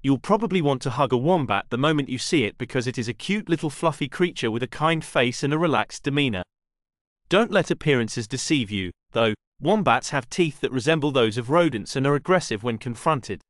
You'll probably want to hug a wombat the moment you see it because it is a cute little fluffy creature with a kind face and a relaxed demeanor. Don't let appearances deceive you, though. Wombats have teeth that resemble those of rodents and are aggressive when confronted.